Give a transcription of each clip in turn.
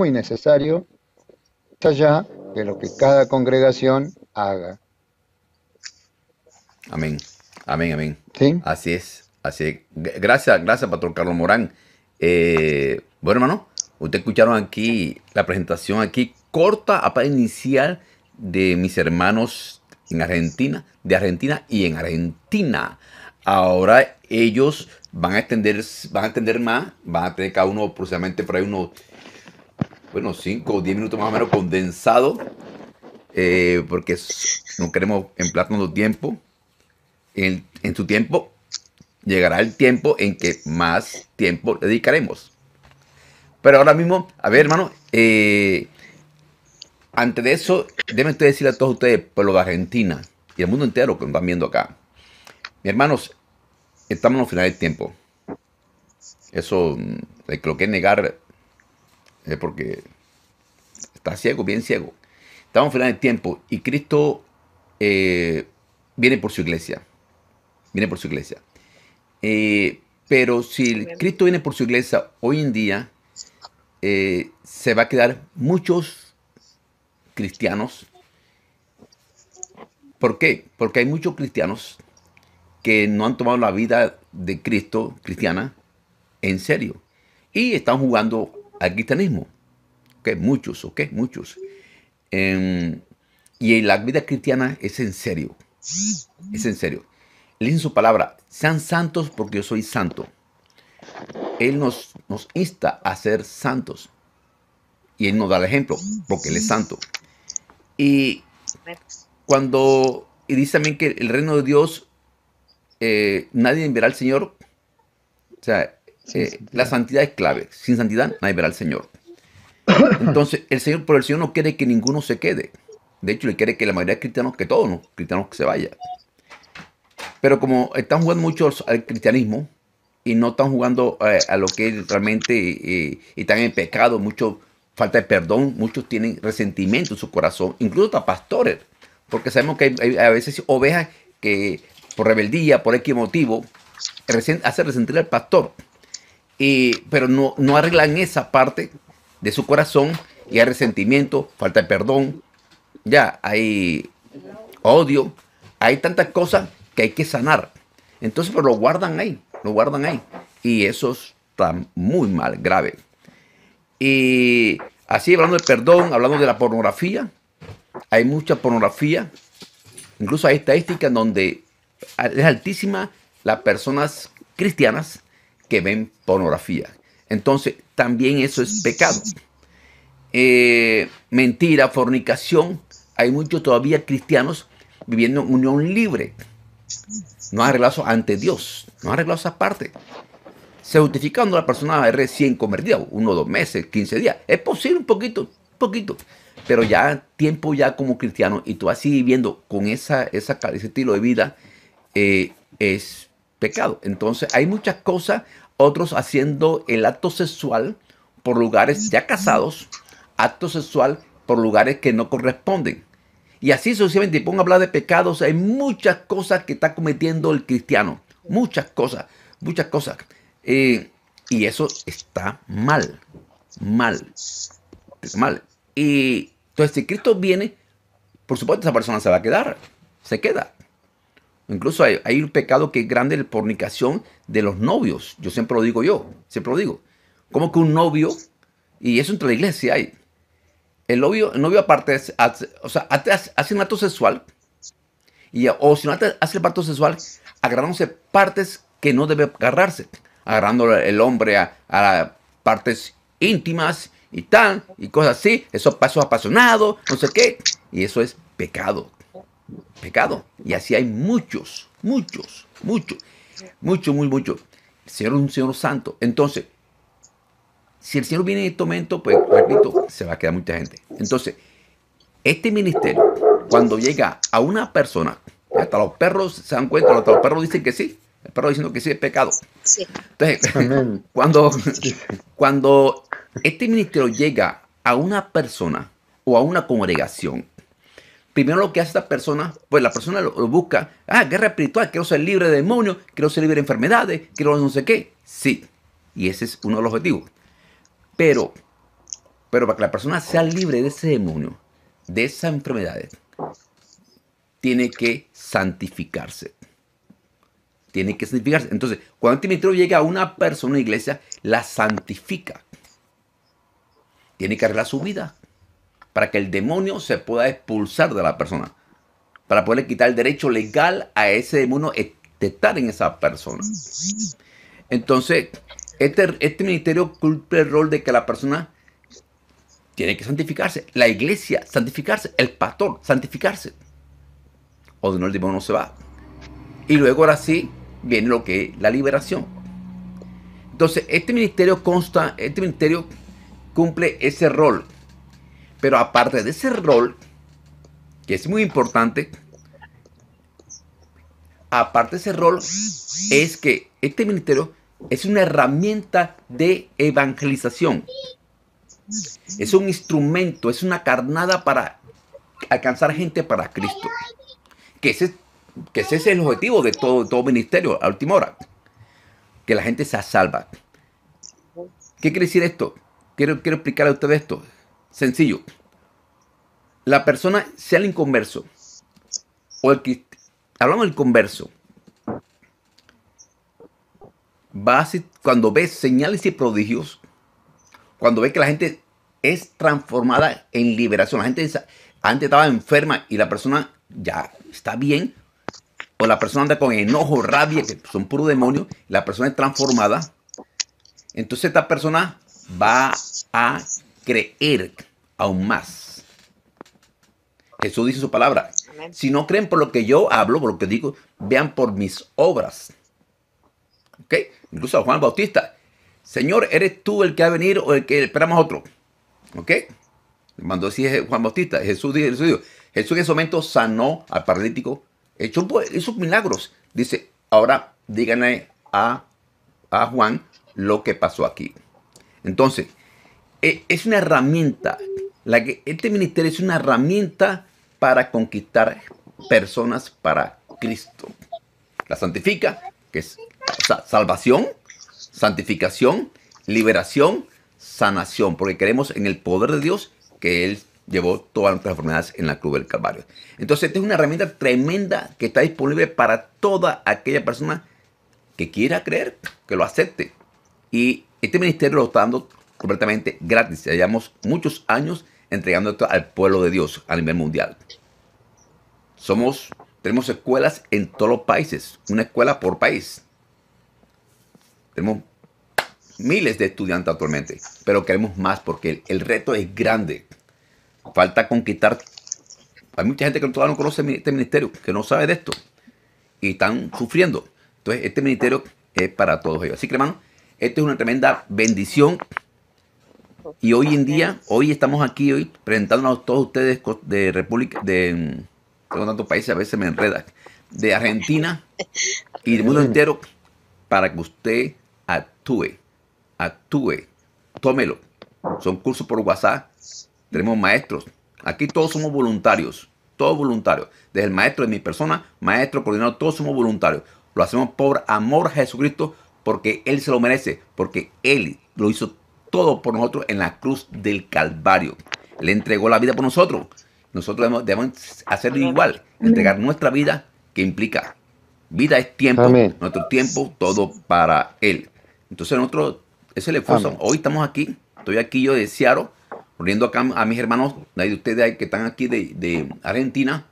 muy necesario, allá de lo que cada congregación haga. Amén, amén, amén. ¿Sí? Así es, así es. Gracias, gracias, Pastor Carlos Morán. Eh, bueno, hermano, ustedes escucharon aquí la presentación aquí corta para inicial de mis hermanos en Argentina, de Argentina y en Argentina. Ahora ellos van a extender, van a extender más, van a tener cada uno aproximadamente por ahí unos, bueno, 5 o 10 minutos más o menos condensado, eh, porque no queremos emplear tanto tiempo. En, su tiempo llegará el tiempo en que más tiempo dedicaremos. Pero ahora mismo, a ver, hermano, eh, antes de eso, déjenme decirle a todos ustedes, pueblo de Argentina y el mundo entero que nos están viendo acá. Mis hermanos, estamos en los finales del tiempo. Eso, que lo quiere negar es porque está ciego, bien ciego. Estamos en finales del tiempo y Cristo eh, viene por su iglesia. Viene por su iglesia. Eh, pero si Cristo viene por su iglesia hoy en día, eh, se va a quedar muchos cristianos. ¿Por qué? Porque hay muchos cristianos que no han tomado la vida de Cristo cristiana en serio y están jugando al cristianismo. ¿Ok? Muchos, ¿ok? Muchos. Em, y la vida cristiana es en serio. Es en serio. Él dice su palabra, sean santos porque yo soy santo. Él nos, nos insta a ser santos. Y Él nos da el ejemplo, porque Él es santo. Y cuando, y dice también que el reino de Dios, eh, nadie verá al Señor. O sea, eh, la santidad es clave. Sin santidad, nadie verá al Señor. Entonces, el Señor, por el Señor no quiere que ninguno se quede. De hecho, le quiere que la mayoría de cristianos, que todos los cristianos que se vayan. Pero como están jugando muchos al cristianismo y no están jugando eh, a lo que realmente eh, están en pecado, mucho falta de perdón, muchos tienen resentimiento en su corazón, incluso hasta pastores, porque sabemos que hay, a veces ovejas que por rebeldía, por X motivo, hacen resentir al pastor, pero no, no arreglan esa parte de su corazón y hay resentimiento, falta de perdón, ya hay odio, hay tantas cosas que hay que sanar. Entonces, pero lo guardan ahí, lo guardan ahí. Y eso está muy mal, grave. Y así, hablando de perdón, hablando de la pornografía, hay mucha pornografía. Incluso hay estadísticas donde es altísima las personas cristianas que ven pornografía. Entonces, también eso es pecado. Eh, mentira, fornicación. Hay muchos todavía cristianos viviendo en unión libre no ha arreglado ante Dios, no ha arreglado esa parte. Se justifica cuando la persona recién convertida, uno, dos meses, 15 días. Es posible un poquito, un poquito. Pero ya tiempo ya como cristiano y tú así viviendo con esa, esa, ese estilo de vida eh, es pecado. Entonces hay muchas cosas, otros haciendo el acto sexual por lugares ya casados, acto sexual por lugares que no corresponden. Y así sucesivamente, pongo a hablar de pecados, hay muchas cosas que está cometiendo el cristiano. Muchas cosas, muchas cosas. Eh, y eso está mal, mal, mal. Y entonces si Cristo viene, por supuesto esa persona se va a quedar, se queda. Incluso hay, hay un pecado que es grande, la fornicación de los novios. Yo siempre lo digo yo, siempre lo digo. Como que un novio, y eso entre la iglesia hay, el novio, el novio aparte, o sea, hace un acto sexual, y, o si no hace el acto sexual, agarrándose partes que no debe agarrarse, agarrando el hombre a, partes íntimas y tal, y cosas así, eso paso apasionado, no sé qué, y eso es pecado, pecado, y así hay muchos, muchos, muchos, mucho, muy, mucho. El Señor es un Señor santo, entonces, si el Señor viene en este momento, pues repito, se va a quedar mucha gente. Entonces, este ministerio, cuando llega a una persona, hasta los perros se dan cuenta, hasta los perros dicen que sí, el perro diciendo que sí es pecado. Entonces, cuando, cuando este ministerio llega a una persona o a una congregación, primero lo que hace esta persona, pues la persona lo, busca, ah, guerra espiritual, quiero ser libre de demonios, quiero ser libre de enfermedades, quiero no sé qué. Sí, y ese es uno de los objetivos. Pero Pero para que la persona sea libre de ese demonio, de esas enfermedades, tiene que santificarse. Tiene que santificarse. Entonces, cuando este ministerio llega a una persona, una iglesia, la santifica. Tiene que arreglar su vida para que el demonio se pueda expulsar de la persona. Para poderle quitar el derecho legal a ese demonio de estar en esa persona. Entonces, este, este ministerio cumple el rol de que la persona tiene que santificarse. La iglesia, santificarse. El pastor, santificarse. O de no, el demonio se va. Y luego ahora sí viene lo que es la liberación. Entonces, este ministerio consta, este ministerio cumple ese rol. Pero aparte de ese rol, que es muy importante, aparte de ese rol, es que este ministerio es una herramienta de evangelización. Es un instrumento, es una carnada para alcanzar gente para Cristo. Que ese, que ese es el objetivo de todo, todo ministerio a última hora. Que la gente se salva. ¿Qué quiere decir esto? Quiero, quiero explicarle a ustedes esto. Sencillo. La persona, sea el inconverso, o el que, hablamos del converso, va a, cuando ve señales y prodigios, cuando ve que la gente es transformada en liberación, la gente antes estaba enferma y la persona ya está bien, o la persona anda con enojo, rabia, que son puro demonio, la persona es transformada, entonces esta persona va a creer aún más. Jesús dice su palabra. Si no creen por lo que yo hablo, por lo que digo, vean por mis obras. ¿Ok? Incluso a Juan Bautista. Señor, ¿eres tú el que va a venir o el que esperamos a otro? ¿Ok? Mandó decir Juan Bautista. Jesús dijo, Jesús en ese momento sanó al paralítico. Hecho, esos milagros. Dice, ahora díganle a, a Juan lo que pasó aquí. Entonces, es una herramienta. La que, este ministerio es una herramienta para conquistar personas para Cristo. La santifica, que es salvación, santificación, liberación, sanación, porque creemos en el poder de Dios que Él llevó todas nuestras enfermedades en la cruz del Calvario. Entonces, esta es una herramienta tremenda que está disponible para toda aquella persona que quiera creer, que lo acepte. Y este ministerio lo está dando completamente gratis. Llevamos muchos años entregando esto al pueblo de Dios a nivel mundial. Somos, tenemos escuelas en todos los países, una escuela por país. Tenemos miles de estudiantes actualmente, pero queremos más porque el, reto es grande. Falta conquistar. Hay mucha gente que todavía no conoce este ministerio, que no sabe de esto y están sufriendo. Entonces, este ministerio es para todos ellos. Así que, hermano, esto es una tremenda bendición. Y hoy en día, hoy estamos aquí hoy presentándonos a todos ustedes de República, de tengo tantos países, a veces me enreda, de Argentina y del mundo entero para que usted actúe, actúe, tómelo. Son cursos por WhatsApp, tenemos maestros. Aquí todos somos voluntarios, todos voluntarios. Desde el maestro de mi persona, maestro, coordinador, todos somos voluntarios. Lo hacemos por amor a Jesucristo, porque Él se lo merece, porque Él lo hizo todo por nosotros en la cruz del Calvario. Le entregó la vida por nosotros. Nosotros debemos, hacerlo igual, entregar nuestra vida, que implica vida es tiempo, nuestro tiempo, todo para Él. Entonces nosotros, ese es el esfuerzo. Hoy estamos aquí, estoy aquí yo de Seattle, poniendo acá a mis hermanos de ustedes que están aquí de, Argentina,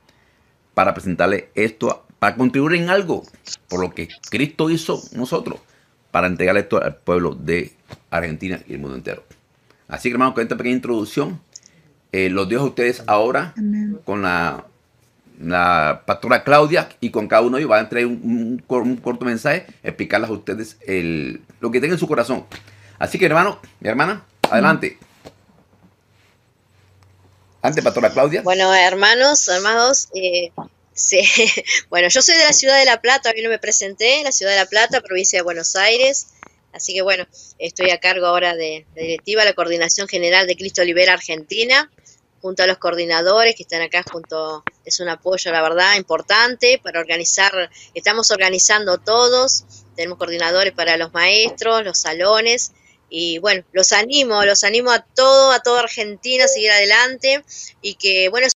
para presentarle esto, para contribuir en algo, por lo que Cristo hizo nosotros, para entregarle esto al pueblo de Argentina y el mundo entero. Así que hermanos, con esta pequeña introducción, eh, los dejo a ustedes ahora con la, la pastora Claudia y con cada uno de ellos va a traer un, corto mensaje, explicarles a ustedes el, lo que tenga en su corazón. Así que hermano, mi hermana, adelante. Antes, pastora Claudia. Bueno, hermanos, hermanos, eh, bueno, yo soy de la ciudad de La Plata, mí no me presenté, la ciudad de La Plata, provincia de Buenos Aires. Así que bueno, estoy a cargo ahora de la directiva, la coordinación general de Cristo Libera Argentina junto a los coordinadores que están acá junto, es un apoyo, la verdad, importante para organizar, estamos organizando todos, tenemos coordinadores para los maestros, los salones, y bueno, los animo, los animo a todo, a toda Argentina a seguir adelante y que bueno,